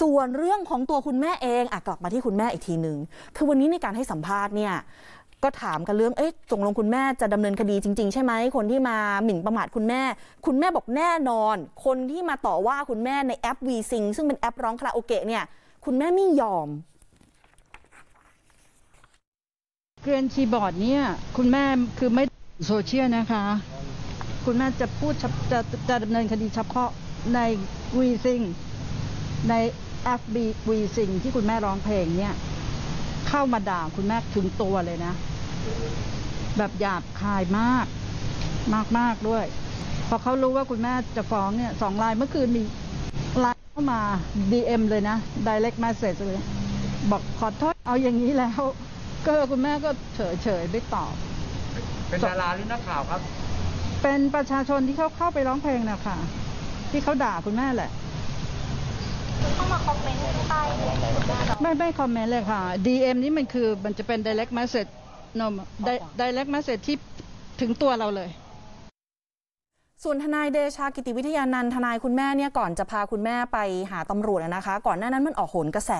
ส่วนเรื่องของตัวคุณแม่เองอะกลับมาที่คุณแม่อีกทีหนึ่งคือวันนี้ในการให้สัมภาษณ์เนี่ยก็ถามกันเรื่อง เอ๊ะตกลงคุณแม่จะดำเนินคดีจริง ๆ ใช่ไหม คนที่มาหมิ่นประมาทคุณแม่ คุณแม่บอกแน่นอน คนที่มาต่อว่าคุณแม่ในแอป v s i n g ซึ่งเป็นแอปร้องคาราโอเกะเนี่ย คุณแม่ไม่ยอม เกรียนคีย์บอร์ดเนี่ย คุณแม่คือไม่โซเชียลนะคะ คุณแม่จะพูดจะจะดำเนินคดีเฉพาะในวีซิงใน FB วีซิงที่คุณแม่ร้องเพลงเนี่ยเข้ามาด่าคุณแม่ถึงตัวเลยนะ แบบหยาบคายมาก มากมากๆด้วย พอเขารู้ว่าคุณแม่จะฟ้องเนี่ยสองไลน์เมื่อคืนมีไลน์เข้ามา DM เลยนะ direct message เลย บอกขอโทษเอาอย่างนี้แล้ว ก็คุณแม่ก็เฉยเฉยๆไม่ตอบ เป็นดาราหรือนักข่าวครับ เป็นประชาชนที่เขาเข้าไปร้องเพลงนะคะที่เขาด่าคุณแม่แหละ เข้ามาคอมเมนต์ใต้เลยคุณแม่เราไม่ไม่คอมเมนต์เลยค่ะ DM นี่มันคือมันจะเป็น direct message no direct message ที่ถึงตัวเราเลยส่วนทนายเดชากิติวิทยานันท์ทนายคุณแม่เนี่ยก่อนจะพาคุณแม่ไปหาตำรวจอะนะคะ ก่อนหน้านั้นมันออกโหนกระแส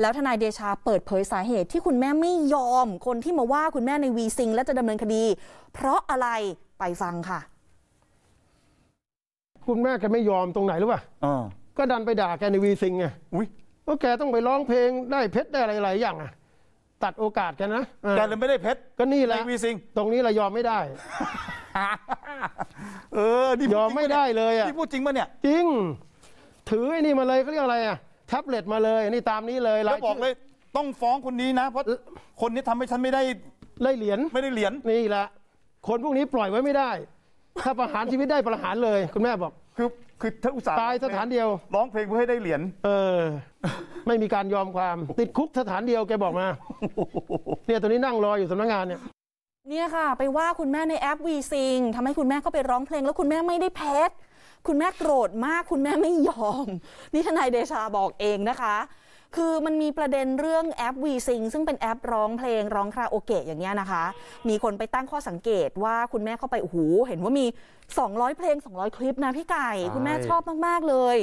แล้วทนายเดชาเปิดเผยสาเหตุที่คุณแม่ไม่ยอม คนที่มาว่าคุณแม่ในวีซิงและจะดำเนินคดี เพราะอะไรไปฟังค่ะ คุณแม่แกไม่ยอมตรงไหนหรือเปล่าอ่า ก็ดันไปด่าแกในวีซิงไงอุ้ยว่าแกต้องไปร้องเพลงได้เพชรได้อะไรหลายอย่างอะ ตัดโอกาสแกันนะเออแกเลยไม่ได้เพชรก็นี่แหละในวีซิงตรงนี้เรายอมไม่ได้ เออนี่ยอมไม่ได้เลยอะนี่พูดจริงปะเนี่ย จริง ถือไอ้นี่มาเลยเขาเรียกอะไรอะแท็บเล็ตมาเลยนี่ตามนี้เลยแล้วรายบอกเลย ต้องฟ้องคนนี้นะ เพราะคนนี้ทำให้ฉันไม่ได้ไล่เหรียญไม่ได้เหรียญนี่แหละคนพวกนี้ปล่อยไว้ไม่ได้ ถ้าประหารชีวิตได้ประหารเลย คุณแม่บอก คือคือถ้าอุตส่าห์ตายสถานเดียว ร้องเพลงเพื่อให้ได้เหรียญเออ ไม่มีการยอมความ ติดคุกสถานเดียวแกบอกมาเนี่ยตัวนี้นั่งรออยู่สำนักงานเนี่ยเนี่ยค่ะ ไปว่าคุณแม่ในแอปวีซิงทำให้คุณแม่เข้าไปร้องเพลง แล้วคุณแม่ไม่ได้เพชรคุณแม่โกรธมาก คุณแม่ไม่ยอม นี่ทนายเดชาบอกเองนะคะ คือมันมีประเด็นเรื่องแอปวีซิงซึ่งเป็นแอปร้องเพลงร้องคาราโอเกะอย่างเงี้ยนะคะ มีคนไปตั้งข้อสังเกตว่าคุณแม่เข้าไปโอ้โหเห็นว่ามี 200 เพลง 200 คลิปนะพี่ไก่ คุณแม่ชอบมาก ๆ เลย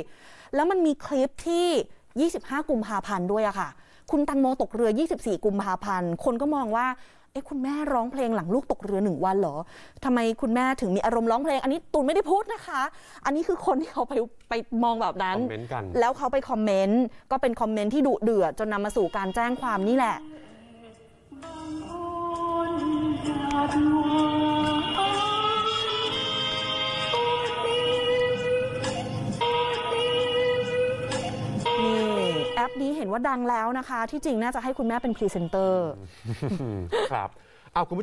แล้วมันมีคลิปที่ 25 กุมภาพันธ์ด้วยอะค่ะ คุณตังโมตกเรือ 24 กุมภาพันธ์ คนก็มองว่า เอ๊ะคุณแม่ร้องเพลงหลังลูกตกเรือหนึ่งวันเหรอทำไมคุณแม่ถึงมีอารมณ์ร้องเพลง อันนี้ตูนไม่ได้พูดนะคะ อันนี้คือคนที่เขาไปไปมองแบบนั้นคอมเมนต์กันแล้วเขาไปคอมเมนต์ก็เป็นคอมเมนต์ที่ดุเดือดจนนำมาสู่การแจ้งความนี่แหละ แอปนี้เห็นว่าดังแล้วนะคะ ที่จริงน่าจะให้คุณแม่เป็นพรีเซนเตอร์ครับเอาคุณผู้